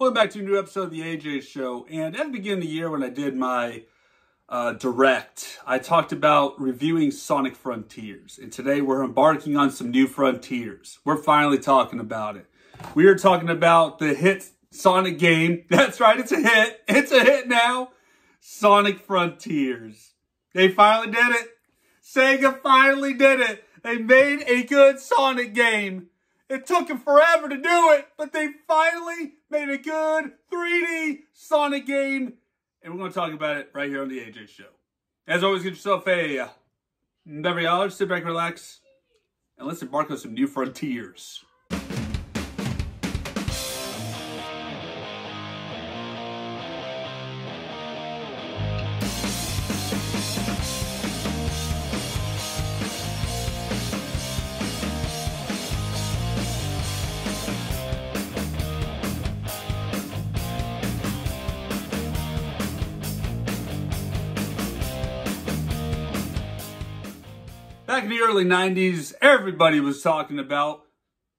Welcome back to a new episode of the AJ Show. And at the beginning of the year, when I did my uh, direct, I talked about reviewing Sonic Frontiers. And today we're embarking on some new frontiers. We're finally talking about it. We are talking about the hit Sonic game. That's right, it's a hit. It's a hit now. Sonic Frontiers. They finally did it. Sega finally did it. They made a good Sonic game. It took them forever to do it, but they finally a good 3D Sonic game. And we're going to talk about it right here on the AJ Show. As always, get yourself a uh, beverage, sit back, relax, and let's embark on some new frontiers. Back in the early 90s, everybody was talking about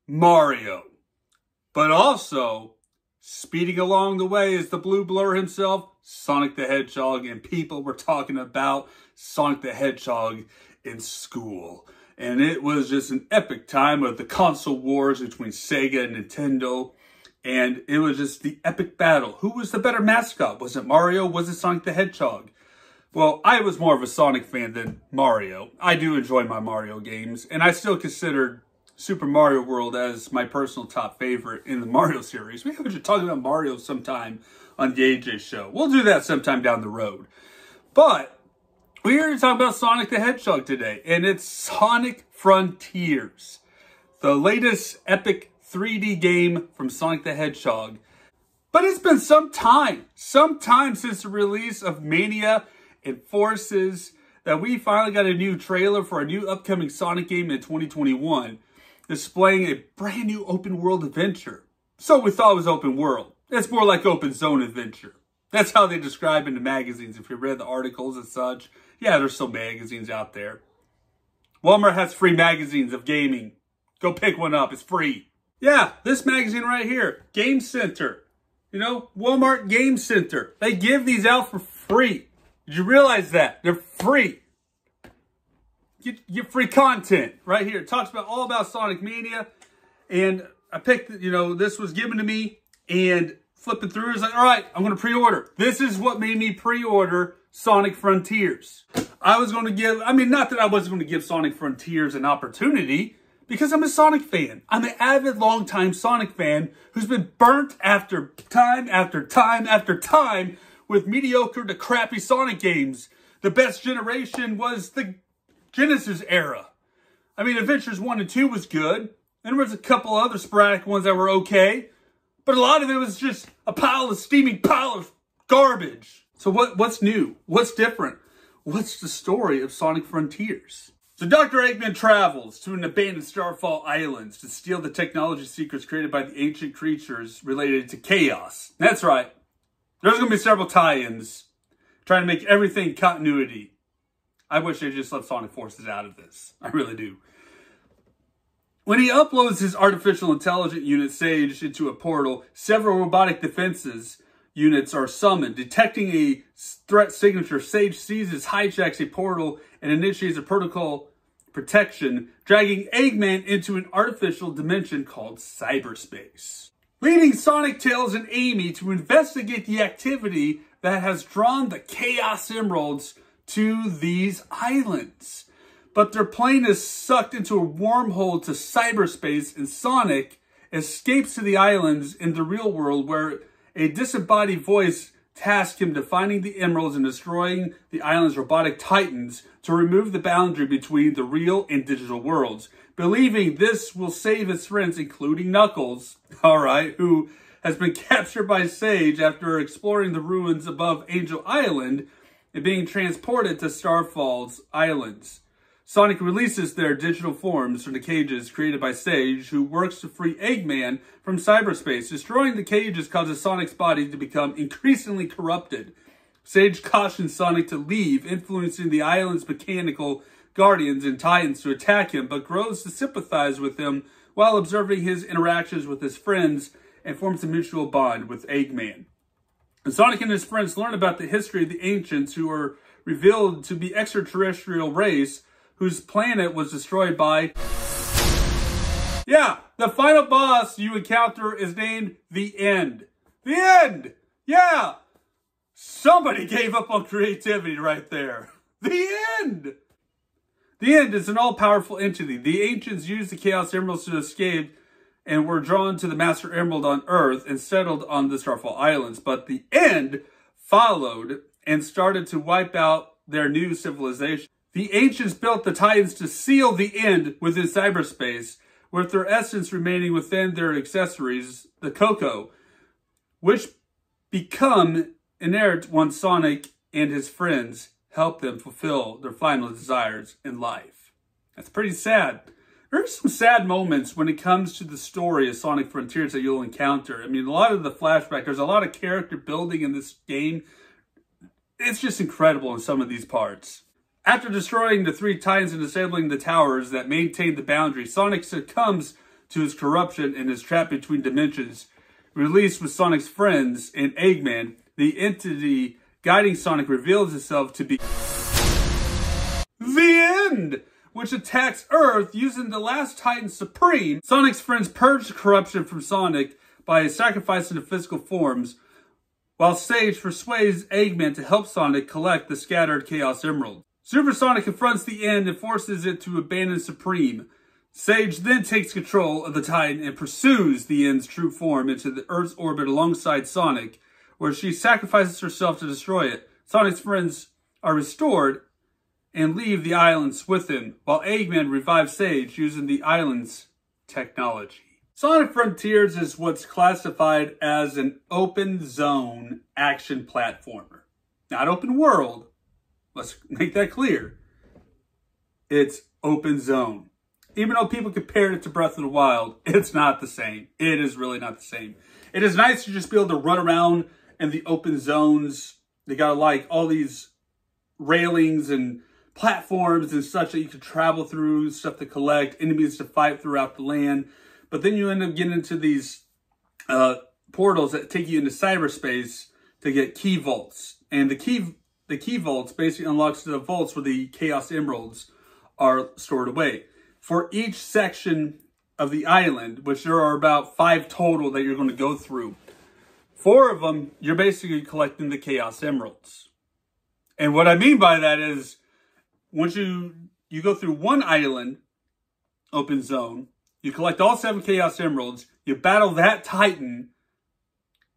Mario. But also, speeding along the way is the blue blur himself, Sonic the Hedgehog, and people were talking about Sonic the Hedgehog in school. And it was just an epic time of the console wars between Sega and Nintendo. And it was just the epic battle. Who was the better mascot? Was it Mario? Was it Sonic the Hedgehog? Well, I was more of a Sonic fan than Mario. I do enjoy my Mario games, and I still consider Super Mario World as my personal top favorite in the Mario series. Maybe we should talk about Mario sometime on the AJ show. We'll do that sometime down the road. But we're here to talk about Sonic the Hedgehog today, and it's Sonic Frontiers, the latest epic 3D game from Sonic the Hedgehog. But it's been some time, some time since the release of Mania it forces that we finally got a new trailer for a new upcoming Sonic game in 2021, displaying a brand new open world adventure. So we thought it was open world. It's more like open zone adventure. That's how they describe in the magazines. If you read the articles and such, yeah, there's some magazines out there. Walmart has free magazines of gaming. Go pick one up. It's free. Yeah, this magazine right here, Game Center. You know, Walmart Game Center. They give these out for free. You realize that? They're free. Get, get free content right here. It talks about all about Sonic Mania. And I picked, you know, this was given to me and flipping through is like, all right, I'm going to pre-order. This is what made me pre-order Sonic Frontiers. I was going to give, I mean, not that I wasn't going to give Sonic Frontiers an opportunity because I'm a Sonic fan. I'm an avid, longtime Sonic fan who's been burnt after time after time after time with mediocre to crappy Sonic games. The best generation was the Genesis era. I mean, Adventures 1 and 2 was good. And there was a couple other sporadic ones that were okay. But a lot of it was just a pile of steaming pile of garbage. So what, what's new? What's different? What's the story of Sonic Frontiers? So Dr. Eggman travels to an abandoned Starfall Islands to steal the technology secrets created by the ancient creatures related to chaos. That's right. There's going to be several tie-ins trying to make everything continuity. I wish they just left Sonic Forces out of this. I really do. When he uploads his artificial intelligence unit Sage into a portal, several robotic defenses units are summoned. Detecting a threat signature, Sage seizes, hijacks a portal, and initiates a protocol protection, dragging Eggman into an artificial dimension called cyberspace leading Sonic, Tails, and Amy to investigate the activity that has drawn the Chaos Emeralds to these islands. But their plane is sucked into a wormhole to cyberspace and Sonic escapes to the islands in the real world where a disembodied voice tasks him to finding the emeralds and destroying the island's robotic titans to remove the boundary between the real and digital worlds believing this will save his friends, including Knuckles, all right, who has been captured by Sage after exploring the ruins above Angel Island and being transported to Starfall's Islands. Sonic releases their digital forms from the cages created by Sage, who works to free Eggman from cyberspace. Destroying the cages causes Sonic's body to become increasingly corrupted. Sage cautions Sonic to leave, influencing the island's mechanical Guardians and Titans to attack him, but grows to sympathize with him while observing his interactions with his friends and forms a mutual bond with Eggman. And Sonic and his friends learn about the history of the ancients who are revealed to be extraterrestrial race whose planet was destroyed by... Yeah, the final boss you encounter is named The End. The End! Yeah! Somebody gave up on creativity right there. The End! The End is an all-powerful entity. The ancients used the Chaos Emeralds to escape and were drawn to the Master Emerald on Earth and settled on the Starfall Islands. But the End followed and started to wipe out their new civilization. The ancients built the Titans to seal the End within cyberspace, with their essence remaining within their accessories, the Koco, which become inert once Sonic and his friends help them fulfill their final desires in life. That's pretty sad. There are some sad moments when it comes to the story of Sonic Frontiers that you'll encounter. I mean, a lot of the flashback, there's a lot of character building in this game. It's just incredible in some of these parts. After destroying the three Titans and disabling the towers that maintain the boundary, Sonic succumbs to his corruption and is trapped between dimensions. Released with Sonic's friends and Eggman, the entity guiding Sonic reveals itself to be the end, which attacks Earth using the last Titan Supreme. Sonic's friends purge the corruption from Sonic by sacrificing the physical forms, while Sage persuades Eggman to help Sonic collect the scattered Chaos Emerald. Super Sonic confronts the end and forces it to abandon Supreme. Sage then takes control of the Titan and pursues the end's true form into the Earth's orbit alongside Sonic, where she sacrifices herself to destroy it. Sonic's friends are restored and leave the islands with him, while Eggman revives Sage using the island's technology. Sonic Frontiers is what's classified as an open zone action platformer. Not open world. Let's make that clear. It's open zone. Even though people compared it to Breath of the Wild, it's not the same. It is really not the same. It is nice to just be able to run around and the open zones. They got like all these railings and platforms and such that you can travel through, stuff to collect, enemies to fight throughout the land. But then you end up getting into these uh, portals that take you into cyberspace to get key vaults. And the key the key vaults basically unlocks the vaults where the Chaos Emeralds are stored away. For each section of the island, which there are about five total that you're going to go through, Four of them, you're basically collecting the Chaos Emeralds. And what I mean by that is, once you you go through one island, open zone, you collect all seven Chaos Emeralds, you battle that Titan,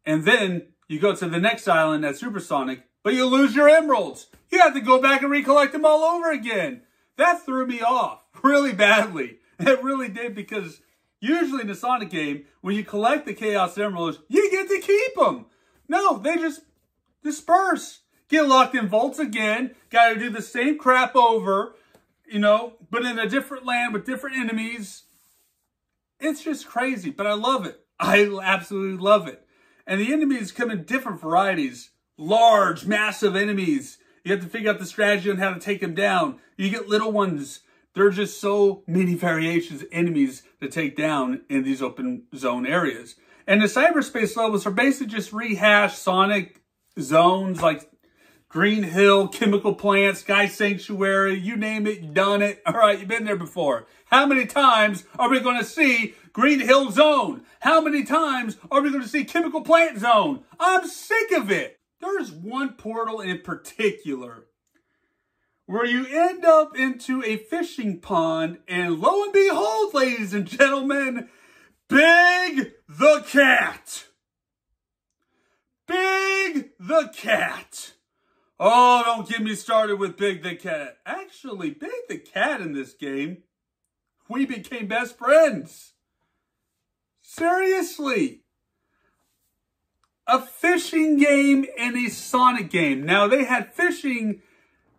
and then you go to the next island at Supersonic, but you lose your Emeralds. You have to go back and recollect them all over again. That threw me off really badly. It really did because Usually in the Sonic game, when you collect the Chaos Emeralds, you get to keep them. No, they just disperse. Get locked in vaults again. Got to do the same crap over, you know, but in a different land with different enemies. It's just crazy, but I love it. I absolutely love it. And the enemies come in different varieties. Large, massive enemies. You have to figure out the strategy on how to take them down. You get little ones there are just so many variations of enemies to take down in these open zone areas. And the cyberspace levels are basically just rehashed Sonic zones like Green Hill, Chemical Plant, Sky Sanctuary, you name it, you done it. All right, you've been there before. How many times are we going to see Green Hill Zone? How many times are we going to see Chemical Plant Zone? I'm sick of it. There's one portal in particular where you end up into a fishing pond, and lo and behold, ladies and gentlemen, Big the Cat. Big the Cat. Oh, don't get me started with Big the Cat. Actually, Big the Cat in this game, we became best friends. Seriously. A fishing game and a Sonic game. Now, they had fishing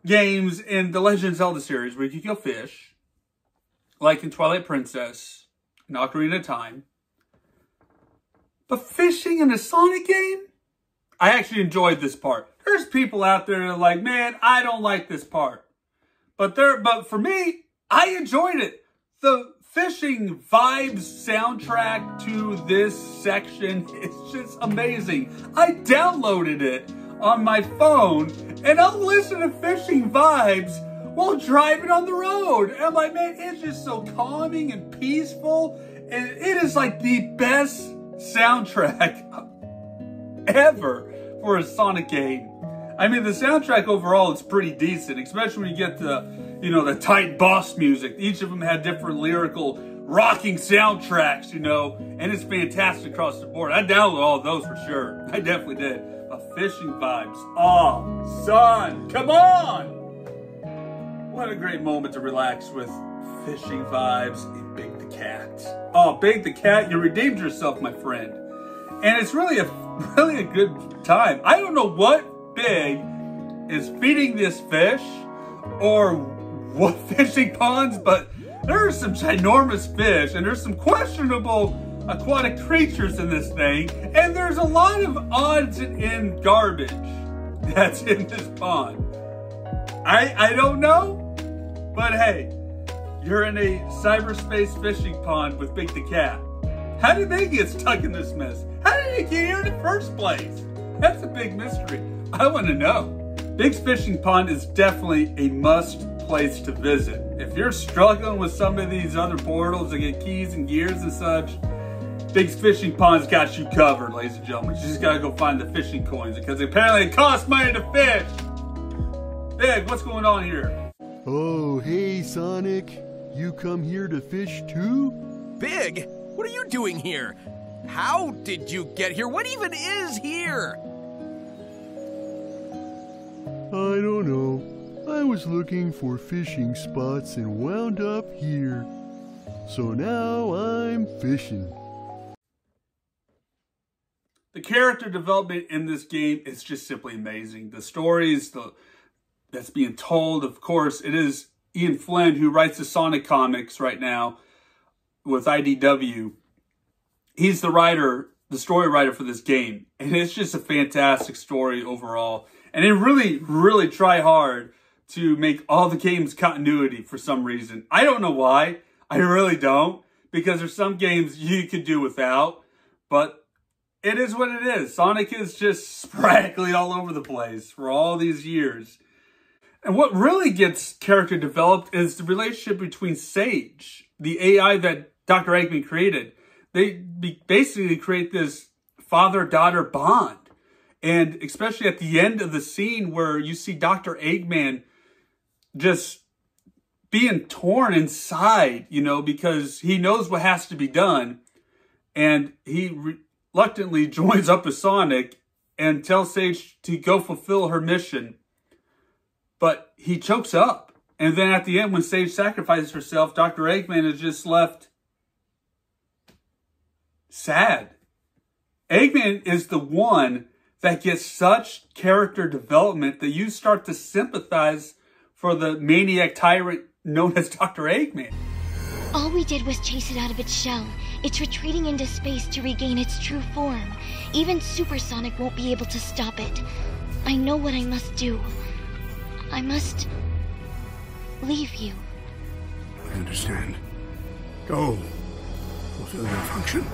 games in the Legend of Zelda series where you can kill fish, like in Twilight Princess and Ocarina of Time. But fishing in a Sonic game? I actually enjoyed this part. There's people out there that are like, man, I don't like this part. But there, but for me, I enjoyed it. The fishing vibes soundtrack to this section is just amazing. I downloaded it on my phone and I'll listen to fishing vibes while driving on the road. And I'm like, man, it's just so calming and peaceful. And it is like the best soundtrack ever for a Sonic game. I mean, the soundtrack overall is pretty decent, especially when you get the, you know, the tight boss music. Each of them had different lyrical rocking soundtracks, you know, and it's fantastic across the board. I downloaded all those for sure. I definitely did. But fishing vibes. Oh, son, come on! What a great moment to relax with fishing vibes and Big the Cat. Oh, Big the Cat, you redeemed yourself, my friend. And it's really a really a good time. I don't know what Big is feeding this fish or what fishing ponds, but there are some ginormous fish and there's some questionable aquatic creatures in this thing. And there's a lot of odds and in garbage that's in this pond. I, I don't know, but hey, you're in a cyberspace fishing pond with Big the Cat. How did they get stuck in this mess? How did they get here in the first place? That's a big mystery. I want to know. Big's Fishing Pond is definitely a must place to visit. If you're struggling with some of these other portals to get keys and gears and such, Big's Fishing Pond's got you covered, ladies and gentlemen. You just gotta go find the fishing coins because apparently it costs money to fish. Big, what's going on here? Oh, hey, Sonic. You come here to fish too? Big, what are you doing here? How did you get here? What even is here? I don't know. I was looking for fishing spots and wound up here. So now I'm fishing. The character development in this game is just simply amazing. The stories the, that's being told, of course, it is Ian Flynn who writes the Sonic comics right now with IDW. He's the writer, the story writer for this game. And it's just a fantastic story overall. And they really, really try hard to make all the games continuity for some reason. I don't know why. I really don't. Because there's some games you could do without. But it is what it is. Sonic is just sporadically all over the place for all these years. And what really gets character developed is the relationship between Sage, the AI that Dr. Eggman created. They basically create this father-daughter bond. And especially at the end of the scene where you see Dr. Eggman just being torn inside, you know, because he knows what has to be done. And he reluctantly joins up with Sonic and tells Sage to go fulfill her mission. But he chokes up. And then at the end, when Sage sacrifices herself, Dr. Eggman is just left sad. Eggman is the one that gets such character development that you start to sympathize for the maniac tyrant known as Dr. Eggman. All we did was chase it out of its shell. It's retreating into space to regain its true form. Even Supersonic won't be able to stop it. I know what I must do. I must leave you. I understand. Go. Fulfill your function.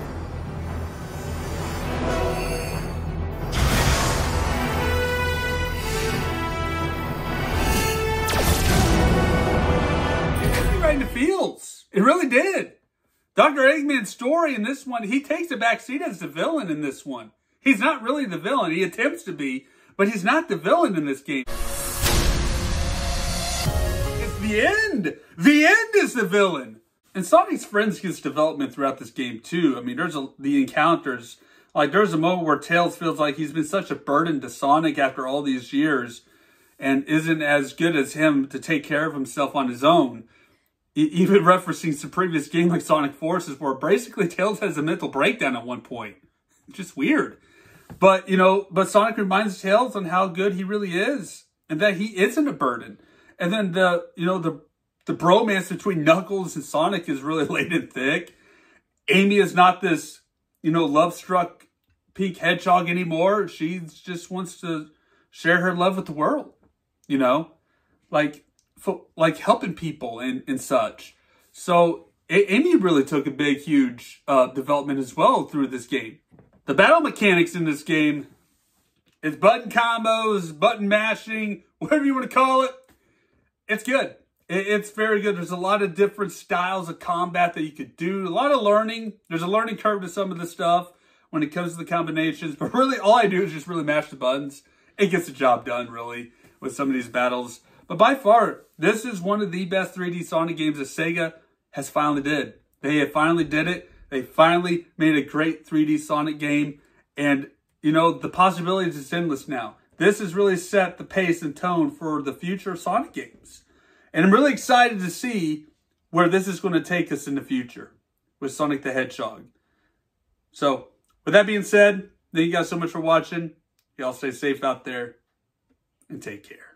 right in the fields. It really did. Dr. Eggman's story in this one, he takes a back seat as the villain in this one. He's not really the villain. He attempts to be, but he's not the villain in this game. It's the end. The end is the villain. And Sonic's friends gets development throughout this game too. I mean, there's a, the encounters. Like there's a moment where Tails feels like he's been such a burden to Sonic after all these years and isn't as good as him to take care of himself on his own even referencing some previous game like Sonic Forces, where basically Tails has a mental breakdown at one point. Just weird. But, you know, but Sonic reminds Tails on how good he really is and that he isn't a burden. And then the, you know, the, the bromance between Knuckles and Sonic is really laid in thick. Amy is not this, you know, love-struck pink hedgehog anymore. She just wants to share her love with the world, you know? Like, for, like helping people and, and such. So Amy really took a big, huge uh, development as well through this game. The battle mechanics in this game, it's button combos, button mashing, whatever you want to call it. It's good. It- It's very good. There's a lot of different styles of combat that you could do. A lot of learning. There's a learning curve to some of the stuff when it comes to the combinations. But really, all I do is just really mash the buttons. It gets the job done, really, with some of these battles. But by far, this is one of the best 3D Sonic games that Sega has finally did. They have finally did it. They finally made a great 3D Sonic game. And, you know, the possibilities is endless now. This has really set the pace and tone for the future of Sonic games. And I'm really excited to see where this is going to take us in the future with Sonic the Hedgehog. So, with that being said, thank you guys so much for watching. Y'all stay safe out there and take care.